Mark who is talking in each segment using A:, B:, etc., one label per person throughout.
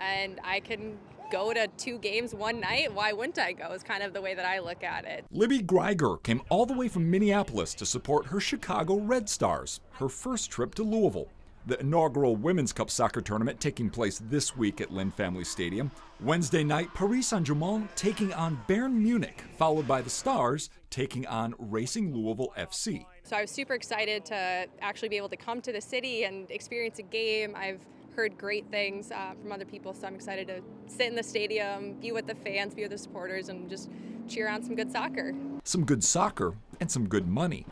A: and I can go to two games one night, why wouldn't I go? Is kind of the way that I look at it.
B: Libby Greiger came all the way from Minneapolis to support her Chicago Red Stars, her first trip to Louisville. The inaugural Women's Cup soccer tournament taking place this week at Lynn Family Stadium. Wednesday night, Paris Saint Germain taking on Bayern Munich, followed by the Stars taking on Racing Louisville FC.
A: So I was super excited to actually be able to come to the city and experience a game. I've heard great things uh, from other people, so I'm excited to sit in the stadium, be with the fans, be with the supporters, and just cheer on some good soccer.
B: Some good soccer and some good money.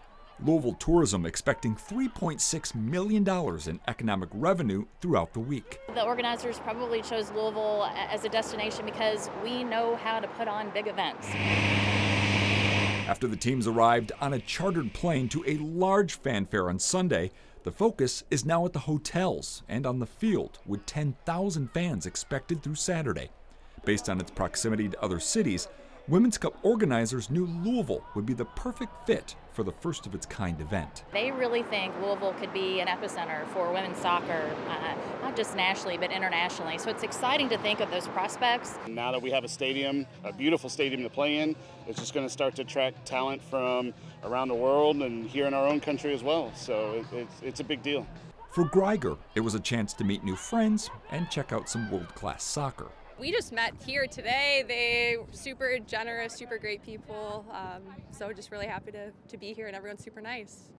B: Louisville Tourism expecting $3.6 million in economic revenue throughout the week.
C: The organizers probably chose Louisville as a destination because we know how to put on big events.
B: After the teams arrived on a chartered plane to a large fanfare on Sunday, the focus is now at the hotels and on the field, with 10,000 fans expected through Saturday. Based on its proximity to other cities, Women's Cup organizers knew Louisville would be the perfect fit for the first of its kind event.
C: They really think Louisville could be an epicenter for women's soccer, uh, not just nationally, but internationally. So it's exciting to think of those prospects.
D: Now that we have a stadium, a beautiful stadium to play in, it's just going to start to attract talent from around the world and here in our own country as well. So it, it's, it's a big deal.
B: For Greiger, it was a chance to meet new friends and check out some world class soccer
A: we just met here today. They super generous, super great people. Um, so just really happy to, to be here, and everyone's super nice.